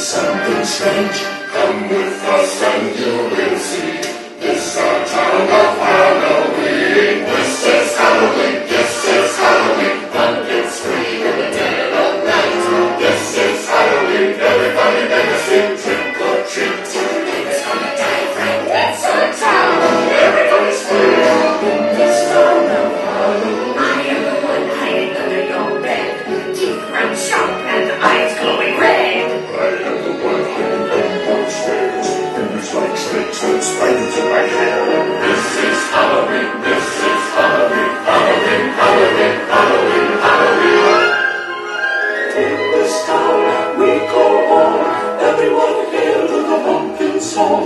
something strange. Come with us and you will see. This our town of Halloween. This is Halloween. This is Halloween. Pumpkins scream in the dead of night. This is Halloween. Everybody better sing. slips right into my head. This is Halloween, this is Halloween, Halloween, Halloween, Halloween, Halloween. Take this town and we go home, everyone hail to the pumpkin song.